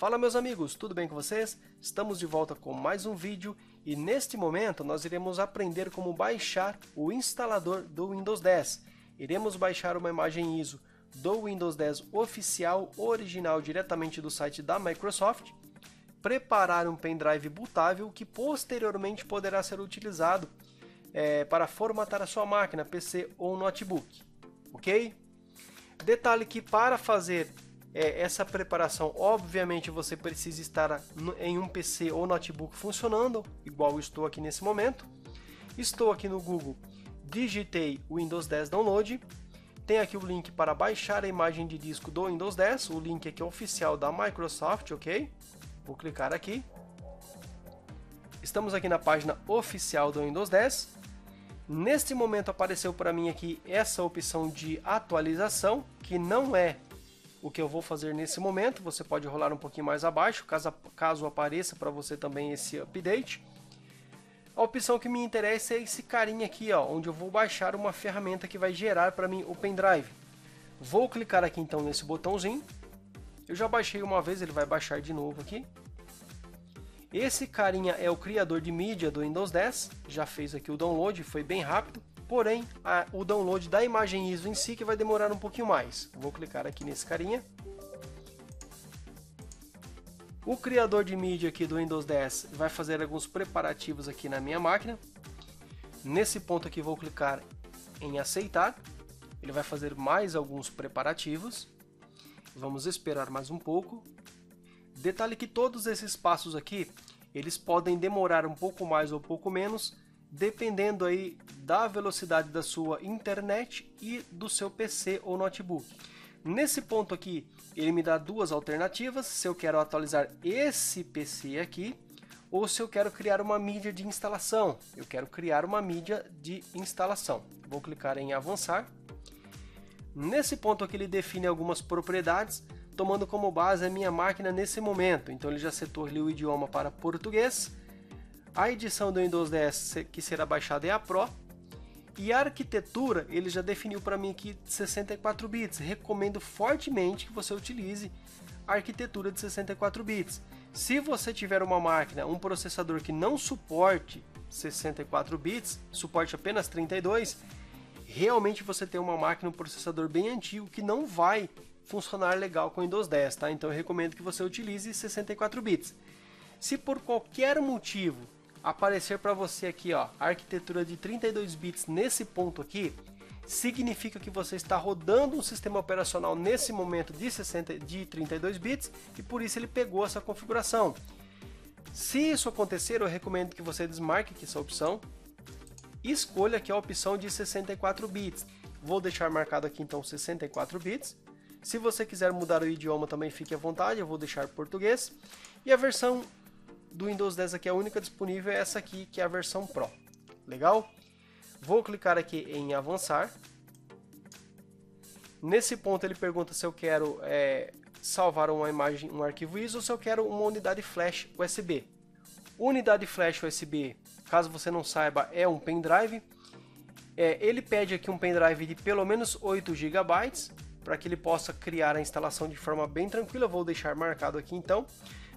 Fala meus amigos, tudo bem com vocês? Estamos de volta com mais um vídeo e neste momento nós iremos aprender como baixar o instalador do Windows 10. Iremos baixar uma imagem ISO do Windows 10 oficial, original diretamente do site da Microsoft, preparar um pendrive bootável que posteriormente poderá ser utilizado é, para formatar a sua máquina, PC ou notebook, ok? Detalhe que para fazer é, essa preparação, obviamente você precisa estar em um PC ou notebook funcionando, igual estou aqui nesse momento. Estou aqui no Google, digitei Windows 10 Download, tem aqui o link para baixar a imagem de disco do Windows 10, o link aqui é oficial da Microsoft, ok? Vou clicar aqui. Estamos aqui na página oficial do Windows 10. Neste momento apareceu para mim aqui essa opção de atualização, que não é o que eu vou fazer nesse momento. Você pode rolar um pouquinho mais abaixo, caso, caso apareça para você também esse update. A opção que me interessa é esse carinha aqui, ó, onde eu vou baixar uma ferramenta que vai gerar para mim o pendrive. Vou clicar aqui então nesse botãozinho. Eu já baixei uma vez, ele vai baixar de novo aqui. Esse carinha é o criador de mídia do Windows 10, já fez aqui o download, foi bem rápido porém a, o download da imagem ISO em si que vai demorar um pouquinho mais. Vou clicar aqui nesse carinha. O criador de mídia aqui do Windows 10 vai fazer alguns preparativos aqui na minha máquina. Nesse ponto aqui vou clicar em aceitar. Ele vai fazer mais alguns preparativos. Vamos esperar mais um pouco. Detalhe que todos esses passos aqui, eles podem demorar um pouco mais ou um pouco menos, dependendo aí da velocidade da sua internet e do seu PC ou notebook. Nesse ponto aqui, ele me dá duas alternativas, se eu quero atualizar esse PC aqui, ou se eu quero criar uma mídia de instalação. Eu quero criar uma mídia de instalação. Vou clicar em avançar. Nesse ponto aqui ele define algumas propriedades, tomando como base a minha máquina nesse momento. Então ele já setou ali o idioma para português, a edição do Windows 10 que será baixada é a Pro. E a arquitetura, ele já definiu para mim aqui 64 bits. Recomendo fortemente que você utilize a arquitetura de 64 bits. Se você tiver uma máquina, um processador que não suporte 64 bits, suporte apenas 32, realmente você tem uma máquina, um processador bem antigo que não vai funcionar legal com o Windows 10, tá? Então eu recomendo que você utilize 64 bits. Se por qualquer motivo aparecer para você aqui, ó, arquitetura de 32 bits nesse ponto aqui, significa que você está rodando um sistema operacional nesse momento de 60 de 32 bits e por isso ele pegou essa configuração. Se isso acontecer, eu recomendo que você desmarque aqui essa opção. Escolha aqui a opção de 64 bits. Vou deixar marcado aqui então 64 bits. Se você quiser mudar o idioma também fique à vontade, eu vou deixar português. E a versão do Windows 10 aqui, a única disponível é essa aqui, que é a versão Pro. Legal? Vou clicar aqui em avançar. Nesse ponto ele pergunta se eu quero é, salvar uma imagem, um arquivo ISO ou se eu quero uma unidade flash USB. Unidade flash USB, caso você não saiba, é um pendrive. É, ele pede aqui um pendrive de pelo menos 8 GB para que ele possa criar a instalação de forma bem tranquila. vou deixar marcado aqui então.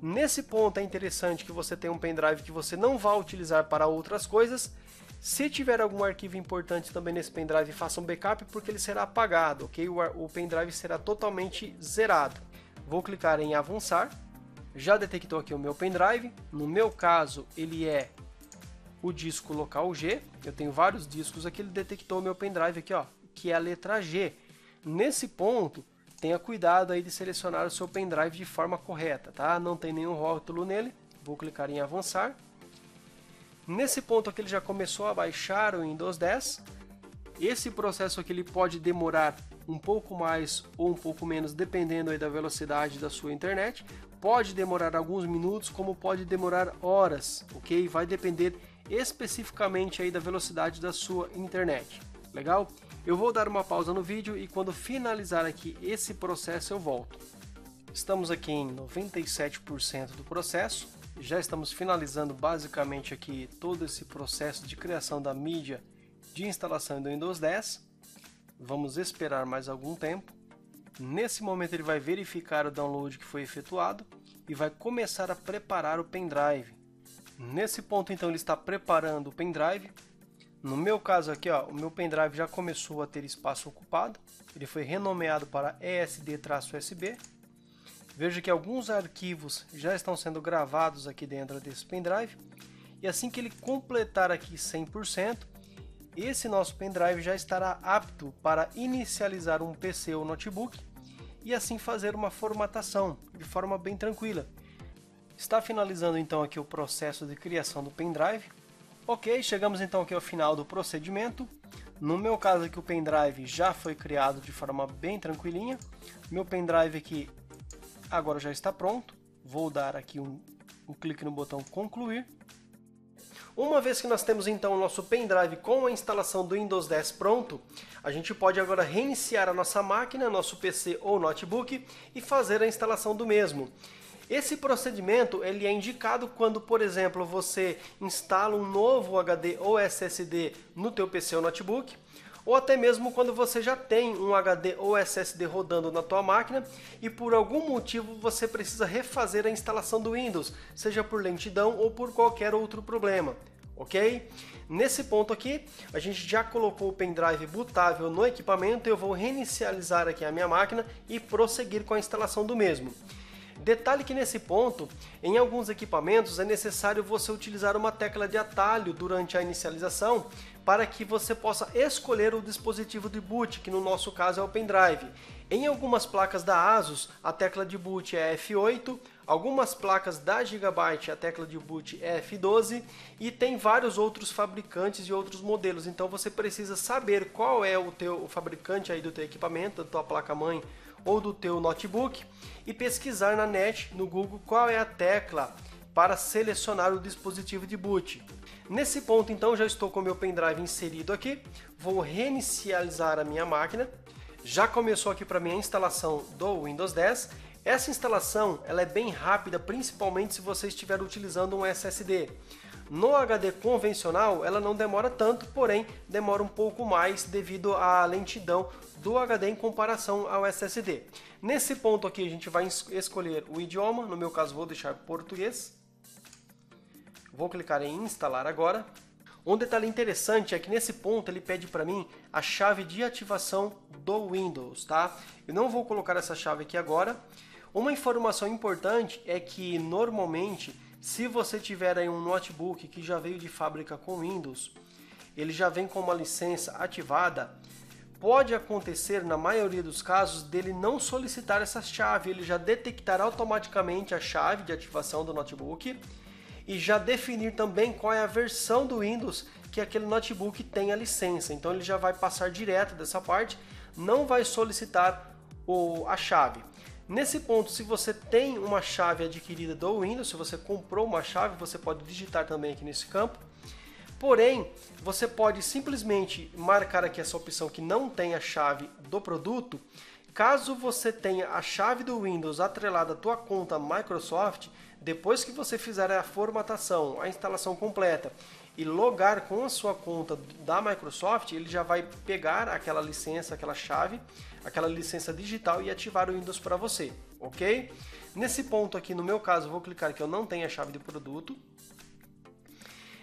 Nesse ponto é interessante que você tenha um pendrive que você não vai utilizar para outras coisas. Se tiver algum arquivo importante também nesse pendrive, faça um backup porque ele será apagado, ok? O pendrive será totalmente zerado. Vou clicar em avançar. Já detectou aqui o meu pendrive. No meu caso, ele é o disco local G. Eu tenho vários discos aqui, ele detectou o meu pendrive aqui, ó, que é a letra G. Nesse ponto, tenha cuidado aí de selecionar o seu pendrive de forma correta, tá? Não tem nenhum rótulo nele. Vou clicar em avançar. Nesse ponto aqui ele já começou a baixar o Windows 10. Esse processo aqui ele pode demorar um pouco mais ou um pouco menos, dependendo aí da velocidade da sua internet. Pode demorar alguns minutos, como pode demorar horas, ok? Vai depender especificamente aí da velocidade da sua internet. Legal? Eu vou dar uma pausa no vídeo e quando finalizar aqui esse processo eu volto. Estamos aqui em 97% do processo, já estamos finalizando basicamente aqui todo esse processo de criação da mídia de instalação do Windows 10. Vamos esperar mais algum tempo. Nesse momento ele vai verificar o download que foi efetuado e vai começar a preparar o pendrive. Nesse ponto então ele está preparando o pendrive. No meu caso aqui, ó, o meu pendrive já começou a ter espaço ocupado. Ele foi renomeado para ESD-USB. Veja que alguns arquivos já estão sendo gravados aqui dentro desse pendrive. E assim que ele completar aqui 100%, esse nosso pendrive já estará apto para inicializar um PC ou notebook e assim fazer uma formatação de forma bem tranquila. Está finalizando então aqui o processo de criação do pendrive. Ok, chegamos então aqui ao final do procedimento. No meu caso aqui o pendrive já foi criado de forma bem tranquilinha. Meu pendrive aqui agora já está pronto. Vou dar aqui um, um clique no botão concluir. Uma vez que nós temos então o nosso pendrive com a instalação do Windows 10 pronto, a gente pode agora reiniciar a nossa máquina, nosso PC ou notebook e fazer a instalação do mesmo. Esse procedimento ele é indicado quando, por exemplo, você instala um novo HD ou SSD no teu PC ou notebook, ou até mesmo quando você já tem um HD ou SSD rodando na tua máquina e por algum motivo você precisa refazer a instalação do Windows, seja por lentidão ou por qualquer outro problema ok? Nesse ponto aqui, a gente já colocou o pendrive bootável no equipamento, eu vou reinicializar aqui a minha máquina e prosseguir com a instalação do mesmo. Detalhe que nesse ponto, em alguns equipamentos é necessário você utilizar uma tecla de atalho durante a inicialização para que você possa escolher o dispositivo de boot, que no nosso caso é o pendrive. Em algumas placas da ASUS, a tecla de boot é F8, algumas placas da Gigabyte, a tecla de boot é F12 e tem vários outros fabricantes e outros modelos. Então você precisa saber qual é o teu o fabricante aí do teu equipamento, da tua placa mãe ou do teu notebook e pesquisar na net, no Google, qual é a tecla para selecionar o dispositivo de boot. Nesse ponto então já estou com o meu pendrive inserido aqui, vou reinicializar a minha máquina já começou aqui para mim a instalação do Windows 10. Essa instalação ela é bem rápida, principalmente se você estiver utilizando um SSD. No HD convencional ela não demora tanto, porém demora um pouco mais devido à lentidão do HD em comparação ao SSD. Nesse ponto aqui a gente vai escolher o idioma, no meu caso vou deixar português. Vou clicar em instalar agora. Um detalhe interessante é que nesse ponto ele pede para mim a chave de ativação do Windows, tá? Eu não vou colocar essa chave aqui agora. Uma informação importante é que normalmente, se você tiver aí um notebook que já veio de fábrica com Windows, ele já vem com uma licença ativada, pode acontecer na maioria dos casos dele não solicitar essa chave, ele já detectar automaticamente a chave de ativação do notebook e já definir também qual é a versão do Windows que aquele notebook tem a licença. Então ele já vai passar direto dessa parte, não vai solicitar o, a chave. Nesse ponto, se você tem uma chave adquirida do Windows, se você comprou uma chave, você pode digitar também aqui nesse campo. Porém, você pode simplesmente marcar aqui essa opção que não tem a chave do produto. Caso você tenha a chave do Windows atrelada à tua conta Microsoft, depois que você fizer a formatação, a instalação completa e logar com a sua conta da Microsoft, ele já vai pegar aquela licença, aquela chave, aquela licença digital e ativar o Windows para você, ok? Nesse ponto aqui, no meu caso, vou clicar que eu não tenho a chave de produto.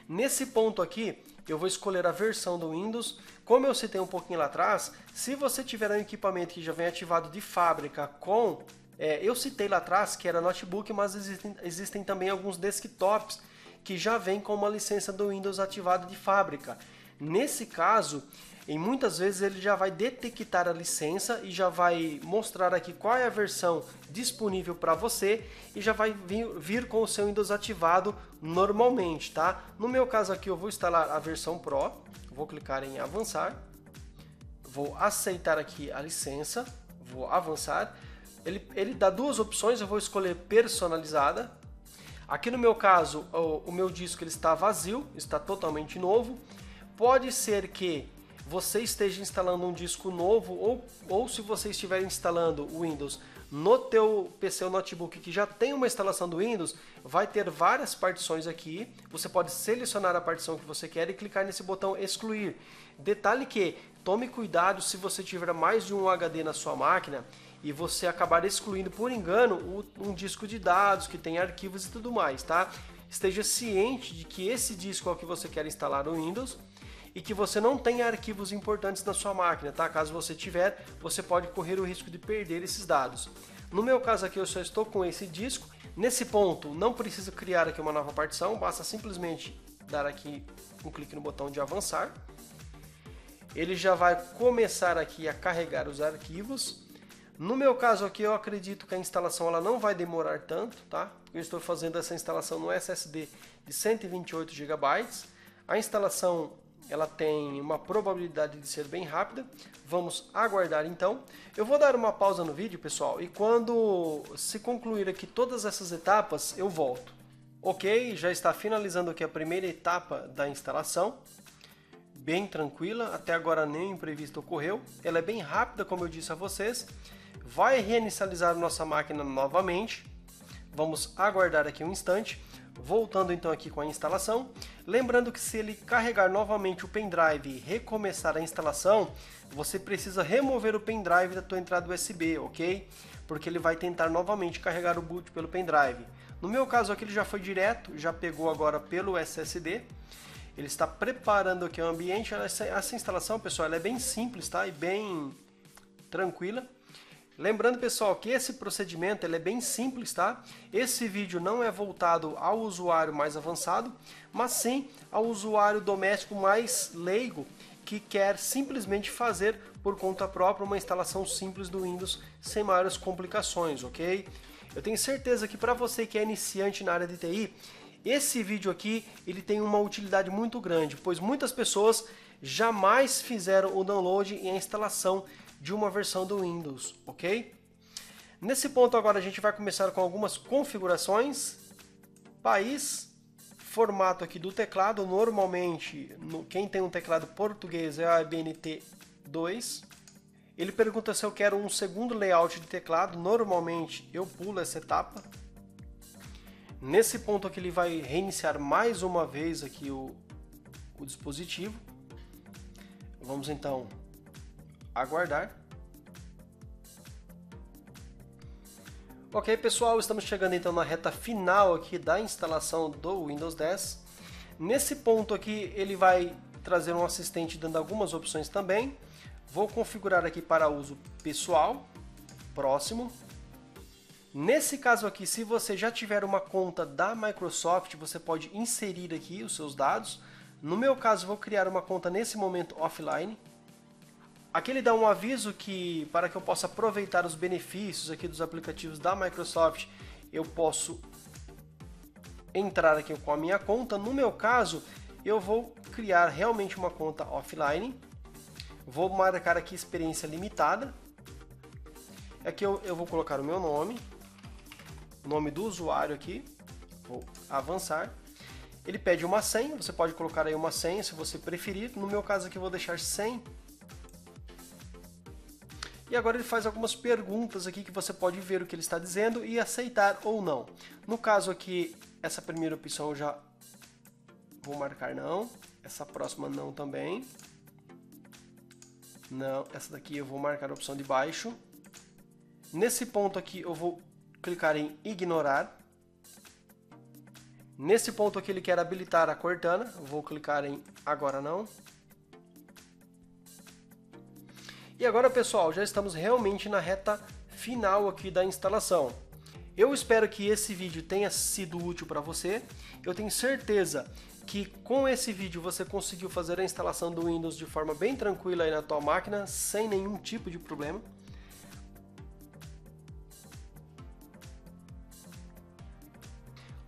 Nesse ponto aqui, eu vou escolher a versão do Windows. Como eu citei um pouquinho lá atrás, se você tiver um equipamento que já vem ativado de fábrica com é, eu citei lá atrás que era notebook, mas existem, existem também alguns desktops que já vêm com uma licença do Windows ativada de fábrica. Nesse caso, em muitas vezes ele já vai detectar a licença e já vai mostrar aqui qual é a versão disponível para você e já vai vir, vir, com o seu Windows ativado normalmente, tá? No meu caso aqui eu vou instalar a versão Pro, vou clicar em avançar, vou aceitar aqui a licença, vou avançar ele, ele dá duas opções, eu vou escolher personalizada. Aqui no meu caso, o, o meu disco ele está vazio, está totalmente novo. Pode ser que você esteja instalando um disco novo ou, ou se você estiver instalando o Windows no teu PC ou notebook que já tem uma instalação do Windows, vai ter várias partições aqui. Você pode selecionar a partição que você quer e clicar nesse botão excluir. Detalhe que tome cuidado se você tiver mais de um HD na sua máquina e você acabar excluindo por engano um disco de dados que tem arquivos e tudo mais, tá? Esteja ciente de que esse disco é o que você quer instalar no Windows e que você não tenha arquivos importantes na sua máquina, tá? Caso você tiver, você pode correr o risco de perder esses dados. No meu caso aqui, eu só estou com esse disco. Nesse ponto, não preciso criar aqui uma nova partição, basta simplesmente dar aqui um clique no botão de avançar. Ele já vai começar aqui a carregar os arquivos. No meu caso aqui, eu acredito que a instalação ela não vai demorar tanto, tá? Eu estou fazendo essa instalação no SSD de 128 GB. A instalação ela tem uma probabilidade de ser bem rápida. Vamos aguardar então. Eu vou dar uma pausa no vídeo, pessoal, e quando se concluir aqui todas essas etapas, eu volto. Ok, já está finalizando aqui a primeira etapa da instalação. Bem tranquila, até agora nenhum imprevisto ocorreu. Ela é bem rápida, como eu disse a vocês. Vai reinicializar nossa máquina novamente. Vamos aguardar aqui um instante. Voltando então aqui com a instalação, lembrando que se ele carregar novamente o pendrive e recomeçar a instalação, você precisa remover o pendrive da tua entrada USB, ok? Porque ele vai tentar novamente carregar o boot pelo pendrive. No meu caso aqui ele já foi direto, já pegou agora pelo SSD. Ele está preparando aqui o ambiente. Essa, essa instalação, pessoal, é bem simples, tá? E bem tranquila. Lembrando, pessoal, que esse procedimento é bem simples, tá? Esse vídeo não é voltado ao usuário mais avançado, mas sim ao usuário doméstico mais leigo que quer simplesmente fazer por conta própria uma instalação simples do Windows sem maiores complicações, ok? Eu tenho certeza que para você que é iniciante na área de TI, esse vídeo aqui ele tem uma utilidade muito grande, pois muitas pessoas jamais fizeram o download e a instalação de uma versão do Windows, ok? Nesse ponto agora a gente vai começar com algumas configurações. País, formato aqui do teclado, normalmente no, quem tem um teclado português é a ABNT 2. Ele pergunta se eu quero um segundo layout de teclado, normalmente eu pulo essa etapa. Nesse ponto aqui ele vai reiniciar mais uma vez aqui o, o dispositivo. Vamos então aguardar. Ok pessoal, estamos chegando então na reta final aqui da instalação do Windows 10. Nesse ponto aqui ele vai trazer um assistente dando algumas opções também. Vou configurar aqui para uso pessoal, próximo. Nesse caso aqui, se você já tiver uma conta da Microsoft, você pode inserir aqui os seus dados. No meu caso, vou criar uma conta nesse momento offline. Aqui ele dá um aviso que para que eu possa aproveitar os benefícios aqui dos aplicativos da Microsoft, eu posso entrar aqui com a minha conta. No meu caso, eu vou criar realmente uma conta offline. Vou marcar aqui experiência limitada. Aqui eu, eu vou colocar o meu nome, nome do usuário aqui. Vou avançar. Ele pede uma senha, você pode colocar aí uma senha se você preferir. No meu caso aqui eu vou deixar 100 e agora ele faz algumas perguntas aqui que você pode ver o que ele está dizendo e aceitar ou não. No caso aqui, essa primeira opção eu já vou marcar não. Essa próxima não também. Não, essa daqui eu vou marcar a opção de baixo. Nesse ponto aqui eu vou clicar em ignorar. Nesse ponto aqui ele quer habilitar a Cortana, vou clicar em agora não. E agora, pessoal, já estamos realmente na reta final aqui da instalação. Eu espero que esse vídeo tenha sido útil para você. Eu tenho certeza que com esse vídeo você conseguiu fazer a instalação do Windows de forma bem tranquila aí na tua máquina, sem nenhum tipo de problema.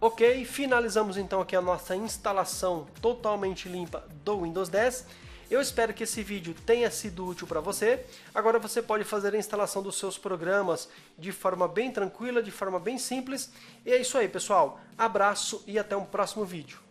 Ok, finalizamos então aqui a nossa instalação totalmente limpa do Windows 10. Eu espero que esse vídeo tenha sido útil para você. Agora você pode fazer a instalação dos seus programas de forma bem tranquila, de forma bem simples. E é isso aí, pessoal. Abraço e até um próximo vídeo.